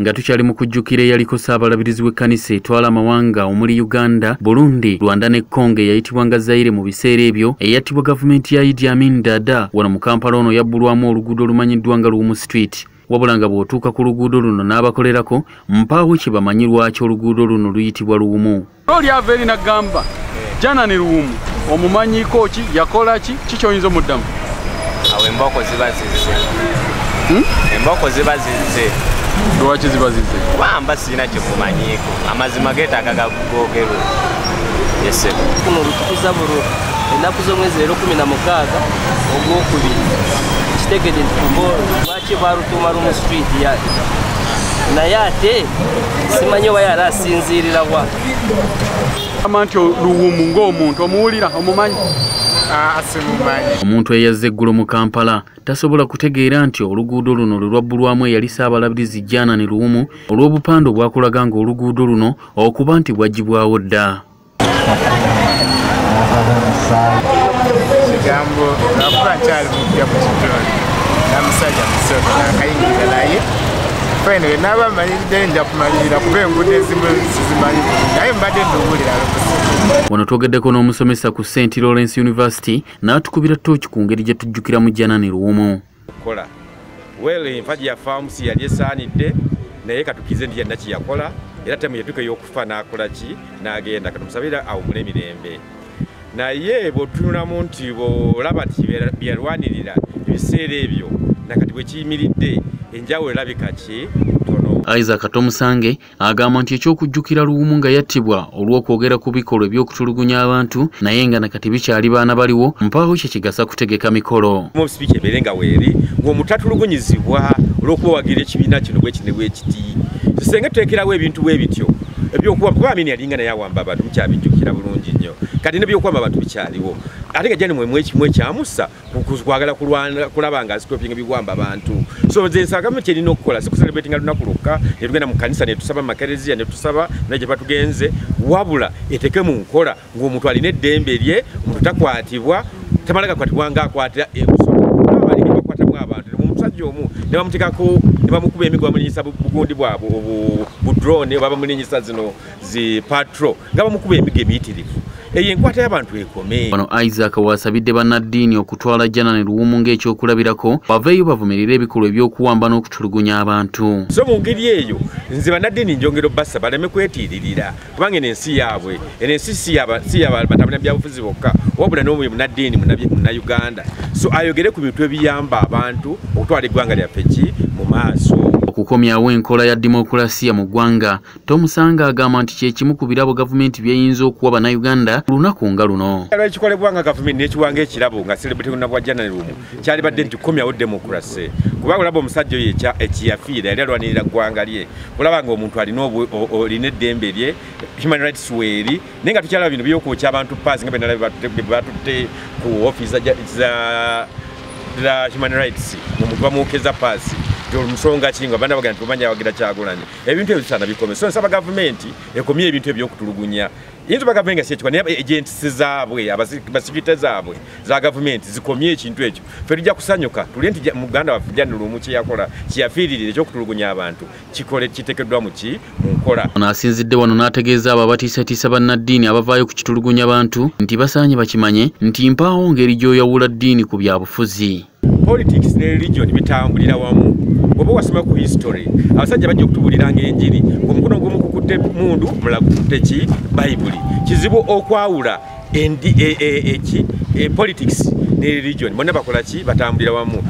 nga tukyali mu kujjukira eyaliko saabalabirizi w'ekkanisa etwala amawanga omuli uganda burundi rwanda ne congo eyayitibwanga zaire mu biseera ebyo eyattibwa gavumenti ya idi amin dada wano mu kampala ono yabbulwamu oluguudo olumanyiddwa nga luwumu street. Wabula nga bw'otuuka ku luguudo luno n'abakolerako mpaawo kye bamanyi lwaki oluguudo luno luyitibwa luwumu oli ava eri naggamba jana ne luwumu omumanyiko ki yakola ki kikyoyinza omuddamu? Awo emboko ziba zizze emboko ziba zizze lwaki ziba zizze kubamba sirina kyekumanyiiko amazima geetaaga gagogerwe yesebo kuno olutukuza bulu ennaku z'omwezi leero kumi na mukaaga ogwokubiri. Kitegede nti lwaki balutuma lumu street ya naye ate simanyi oba yali asinziirira wa? Ama nti luwumu ng'omuntu omuwulira omumanyi omuntu eyazze eggulo mu kampala tasobola kutegeera nti oluguudo luno lwe lwabbulwamu eyali saabalabirizi jana ne luwumu olw'obupande obwakulaga nga oluguudo luno okuba nti bwaggyibwawo dda. Kigambo lwakuba nkyali mupya mu kitundu namusajja musoto nakayingira naye. Fene we naaba mmaliriddeo nja kumalirira kuba enguudo ezimu sizimanyi. Naye mbadde nduwulira lukusi wano twogeddeko n'omusomesa ku st lawrence university n'atukubira ttooki ku ngeri gye tujjukiramu jana ne luwumu kola. Wele enfa gye yafaamu si yali esaanidde naye katukize nti yenna kiyakola era temu yetuka ey'okufa n'akola ki? N'agenda. Katumusabira awumule emirembe. Naye bw'otunulamu nti bw'olaba nti byalwanirira ebiseera ebyo nakati bwe kiyimiridde enjawulo erabika ki? tono isaac tomusange agamba nti ekyokujjukira luwumu nga yattibwa olw'okwogera ku bikolwa eby'okutulugunya abantu naye nga nakati bikyali baana baliwo mpaawo kye kigasa kutegeka mikolo. Mu sipiika ebeere nga weeri ng'omutatulugunyizibwa olw'okuba wagira ekibiina kino bwe kine bwe kiti tusenga tuteekerawo ebintu bwe bityo ebyokuwamba kuba amini yalinga naye awamba abantu mukyabijjukira bulungi nnyo. Kati nebyokuwamba abantu bikyaliwo ate nga jani mwemu ekimu ekyamusa kwagala kulaba nga asitopinga ebiwamba abantu. So nze nsaba gavumenti erina okukola si kuselebretinga lunaku lukka netugenda mu kanisa netusaba mu makereziya netusaba naye gye batugenze wabula eteeke mu nkola ng'omuntu alina eddembe lye omuntu takwatibwa tamala gakwatibwa ngaakwatira emusolo bakwatamu abantu omusajja omu ne bamutekako ne bamukuba emigwa bamulinyisa bugundi bwabwe budrone oba bamulinyisa zino zi patro nga bamukuba emigo emiyitirivu eyo enkwata y'abantu ekome. Wano isaac wasabidde bannaddiini okutwala jana ne luwumu ng'ekyokulabirako baveeyo bavumirire ebikolwa eby'okuwamba n'okutulugunya abantu. So mu ngeri eyo nze bannaddiini njongera obbasa baleme kwetiiririra kubanga eno ensi yaabwe eno ensi si yabatambulira byabufuzi bokka wabula n'omuyo munnaddiini munnauganda so ayogere ku bintu ebiyamba abantu okutwala eggwanga lyaffe ki? Mu maaso okukomyawo enkola ya demokulasiya mu ggwanga tomusanga agamba nti kyekimu ku birabo gavumenti byeyinza okuwa bannayuganda ku lunaku nga luno lwekikolebwa nga gavumenti nekiwanga ekirabo nga selebretinga bwa jana lumu kyali badde nti kukomyawo demokulasi kuba olaba omusajja oyo ekiyafiira yali alwanirira ggwanga lye olaba nga omuntu olina eddembe lye human rights weeri naye nga tukyalaba bino byokwokya abantu paasi nga benala batutte ku offisi za human rights omuntu bamwokeza paasi omusonga kinga bana bagenda tumanya wagira kyagulanyi? Ebintu ebyo bisana bikome so nsaba gavumenti ekomye ebintu ebyokutulugunya yinza bagavumenti nga kyekikwa naye agents zaabwe basikirite zaabwe za gavumenti zikomye ekintu ekyo. Fe tujja kusanyuka tuli nti muganda waffe janulumu kyeyakola kyeyafiiririra ekyokutulugunya abantu. Kikole kiteekeddwa muki mu nkola. Ono asinzidde wano n'ategeeza abo abatiisatiisa bannaddiini abavaayo ku kitulugunya bantu nti basaanye bakimanye nti mpaawo ngeri gy'oyawula ddiini ku byabufuzi politics ne religion bitambulira wamu. Bwoba wasoma ku history abasajja bajja okutubuliranga enjiri omukono gumu kukutte mundu mulala kukutte ki? Bayibuli kizibu okwawula eki politics ne religion. Bonna bakola ki? Batambulira wamu